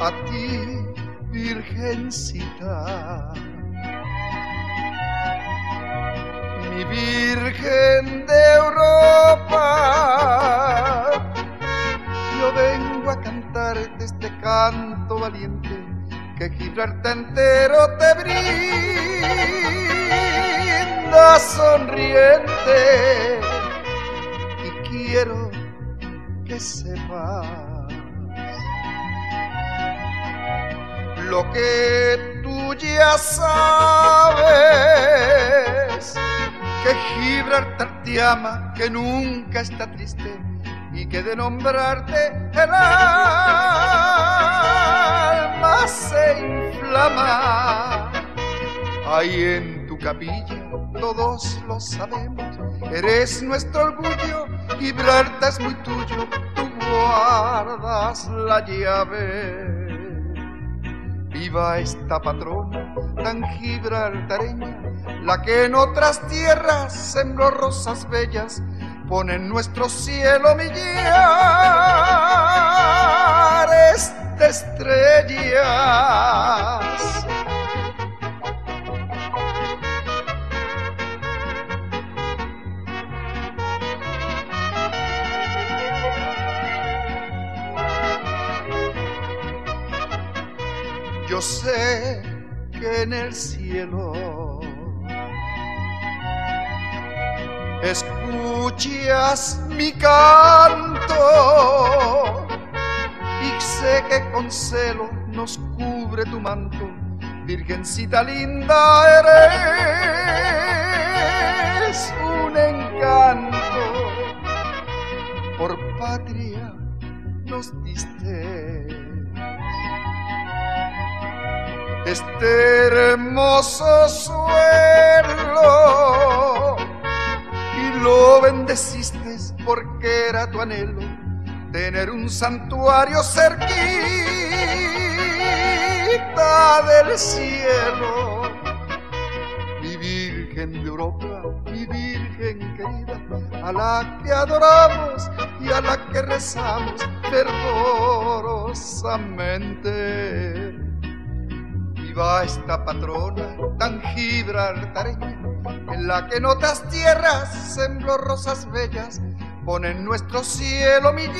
a ti, virgencita. Mi virgen de Europa, yo vengo a cantarte este canto valiente que Gibraltar entero te brinda sonriente y quiero que sepas lo que tú ya sabes, que Gibraltar te ama, que nunca está triste y que de nombrarte el alma se inflama. Ahí en tu capilla todos lo sabemos, eres nuestro orgullo, Gibraltar es muy tuyo, tú guardas la llave. Viva esta patrona tan gibraltareña, la que en otras tierras sembró rosas bellas, pone en nuestro cielo millares de estrellas. Yo sé que en el cielo escuchas mi canto y sé que con celo nos cubre tu manto, Virgencita linda eres un encanto, por patria nos diste este hermoso suelo y lo bendeciste porque era tu anhelo tener un santuario cerquita del cielo. Mi Virgen de Europa, mi Virgen querida, a la que adoramos y a la que rezamos fervorosamente. Viva esta patrona tan gibraltareña, en la que en otras tierras sembró rosas bellas, pone en nuestro cielo millares